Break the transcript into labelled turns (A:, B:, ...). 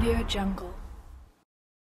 A: Audio Jungle.